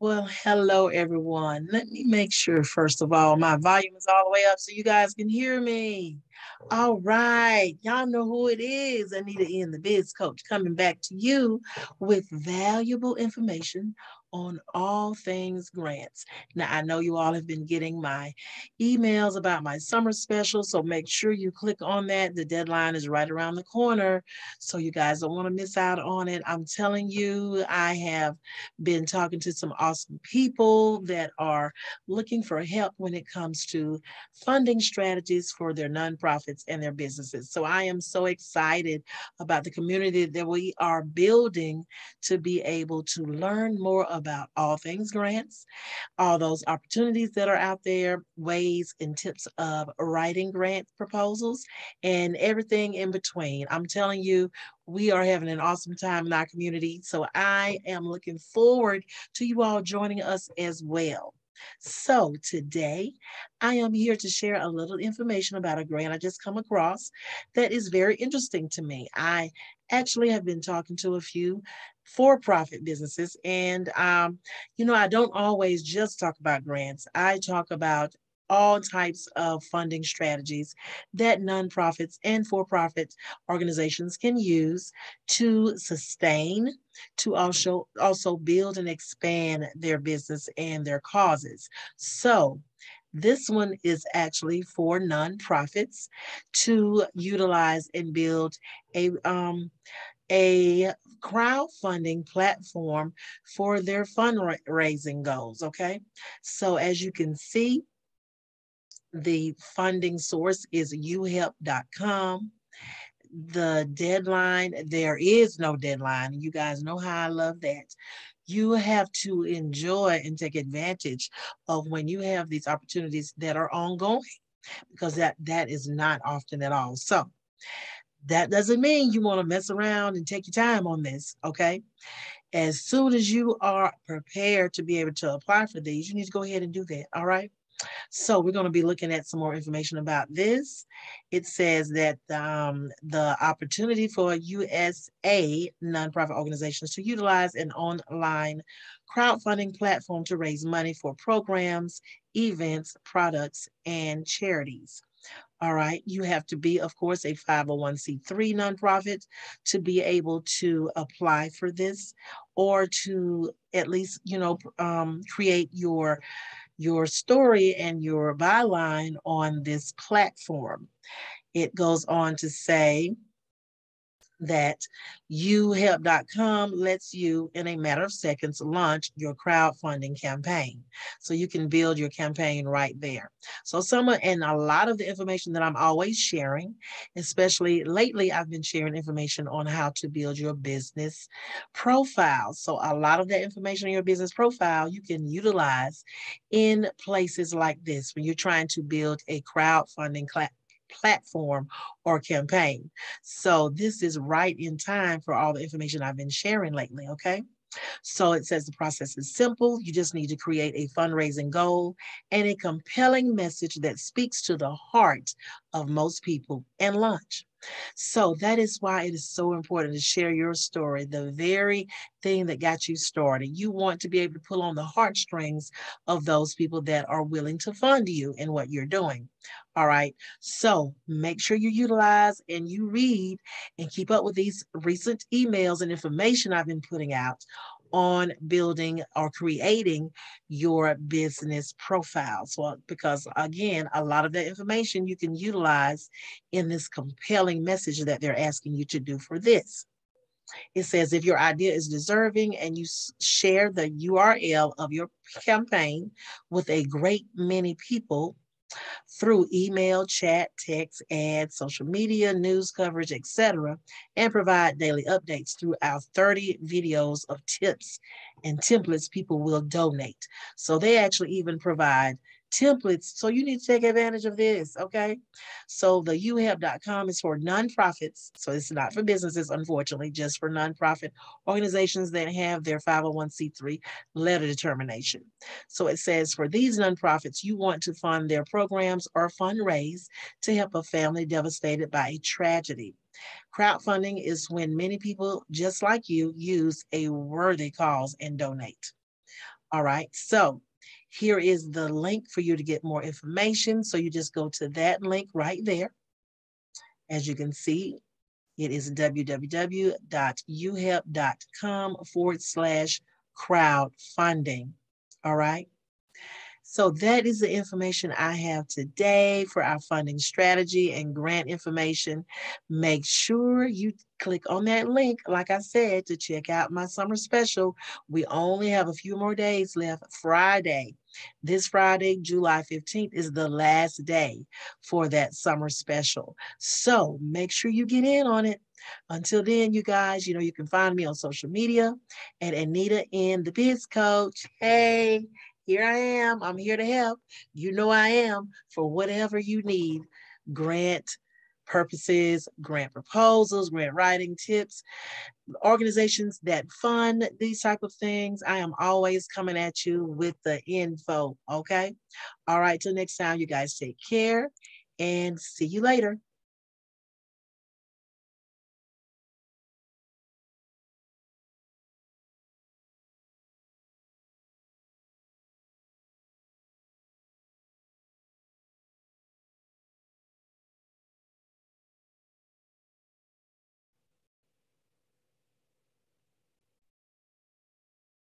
Well, hello everyone. Let me make sure, first of all, my volume is all the way up so you guys can hear me. All right. Y'all know who it is. Anita N, the Biz Coach, coming back to you with valuable information on all things grants. Now, I know you all have been getting my emails about my summer special, so make sure you click on that. The deadline is right around the corner, so you guys don't want to miss out on it. I'm telling you, I have been talking to some awesome people that are looking for help when it comes to funding strategies for their nonprofits and their businesses. So I am so excited about the community that we are building to be able to learn more about all things grants, all those opportunities that are out there, ways and tips of writing grant proposals, and everything in between. I'm telling you, we are having an awesome time in our community. So I am looking forward to you all joining us as well. So today I am here to share a little information about a grant I just come across that is very interesting to me. I actually have been talking to a few for-profit businesses and um, you know, I don't always just talk about grants. I talk about all types of funding strategies that nonprofits and for-profit organizations can use to sustain, to also, also build and expand their business and their causes. So this one is actually for nonprofits to utilize and build a um, a crowdfunding platform for their fundraising goals. Okay, so as you can see, the funding source is uhelp.com. The deadline, there is no deadline. You guys know how I love that. You have to enjoy and take advantage of when you have these opportunities that are ongoing because that that is not often at all. So that doesn't mean you want to mess around and take your time on this, okay? As soon as you are prepared to be able to apply for these, you need to go ahead and do that, all right? So we're going to be looking at some more information about this. It says that um, the opportunity for USA nonprofit organizations to utilize an online crowdfunding platform to raise money for programs, events, products, and charities. All right, you have to be, of course, a 501c3 nonprofit to be able to apply for this or to at least, you know, um, create your your story and your byline on this platform. It goes on to say, that uhelp.com lets you in a matter of seconds launch your crowdfunding campaign. So you can build your campaign right there. So some and a lot of the information that i'm always sharing especially lately i've been sharing information on how to build your business profile. So a lot of that information in your business profile you can utilize in places like this when you're trying to build a crowdfunding platform or campaign. So this is right in time for all the information I've been sharing lately, okay? So it says the process is simple. You just need to create a fundraising goal and a compelling message that speaks to the heart of most people and launch. So that is why it is so important to share your story, the very thing that got you started. You want to be able to pull on the heartstrings of those people that are willing to fund you in what you're doing. All right. So make sure you utilize and you read and keep up with these recent emails and information I've been putting out on building or creating your business profile. So, because again, a lot of that information you can utilize in this compelling message that they're asking you to do for this. It says if your idea is deserving and you share the URL of your campaign with a great many people, through email, chat, text, ads, social media, news coverage, etc., and provide daily updates through our 30 videos of tips and templates people will donate. So they actually even provide templates. So you need to take advantage of this, okay? So the uhelp.com is for nonprofits. So it's not for businesses, unfortunately, just for nonprofit organizations that have their 501c3 letter determination. So it says for these nonprofits, you want to fund their programs or fundraise to help a family devastated by a tragedy. Crowdfunding is when many people just like you use a worthy cause and donate. All right. So here is the link for you to get more information. So you just go to that link right there. As you can see, it is www.uhelp.com forward slash crowdfunding. All right. So that is the information I have today for our funding strategy and grant information. Make sure you click on that link, like I said, to check out my summer special. We only have a few more days left. Friday, this Friday, July 15th, is the last day for that summer special. So make sure you get in on it. Until then, you guys, you know, you can find me on social media at Anita N the Biz Coach. Hey, here I am. I'm here to help. You know I am for whatever you need. Grant purposes, grant proposals, grant writing tips, organizations that fund these type of things. I am always coming at you with the info. Okay. All right. Till next time, you guys take care and see you later.